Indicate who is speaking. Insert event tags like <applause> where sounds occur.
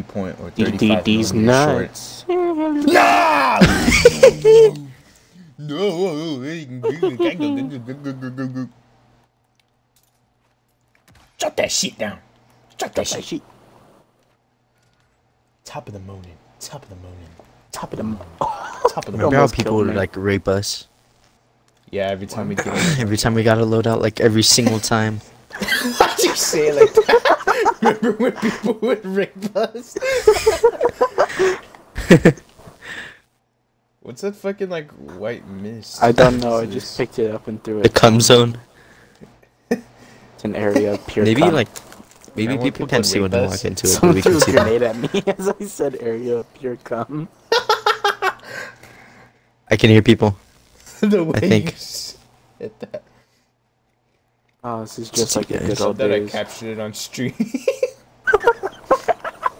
Speaker 1: point or 35
Speaker 2: EDD's
Speaker 1: millimeter
Speaker 2: nuts.
Speaker 1: No! <laughs> no! Shut that shit down. Shut that shit.
Speaker 2: Shit.
Speaker 1: Top of the morning. Top of the morning.
Speaker 2: Top of them. <laughs>
Speaker 1: Top of the
Speaker 3: Remember
Speaker 1: morning.
Speaker 3: how
Speaker 2: almost
Speaker 3: people
Speaker 2: killed
Speaker 3: would
Speaker 2: me.
Speaker 3: like rape us?
Speaker 1: Yeah, every time we <laughs> get
Speaker 3: Every time we got a loadout, like every single time.
Speaker 1: Why'd you say it like that? <laughs> Remember when people would rape us? <laughs> What's that fucking like white mist?
Speaker 2: I don't know. I <laughs> just picked it up and threw it.
Speaker 3: The
Speaker 2: it.
Speaker 3: cum zone.
Speaker 2: It's an area of pure.
Speaker 3: Maybe
Speaker 2: cum.
Speaker 3: like, maybe people
Speaker 1: people
Speaker 3: can't see when they walk into it, but
Speaker 2: Someone
Speaker 3: we
Speaker 2: threw a
Speaker 3: see them.
Speaker 2: grenade at me as I said area of pure cum.
Speaker 3: I can hear people.
Speaker 1: the way
Speaker 3: think.
Speaker 1: you said that.
Speaker 2: Oh, this is just
Speaker 3: you
Speaker 2: like the
Speaker 3: guys.
Speaker 2: good
Speaker 1: So
Speaker 2: old
Speaker 1: that I captured it on stream. <laughs>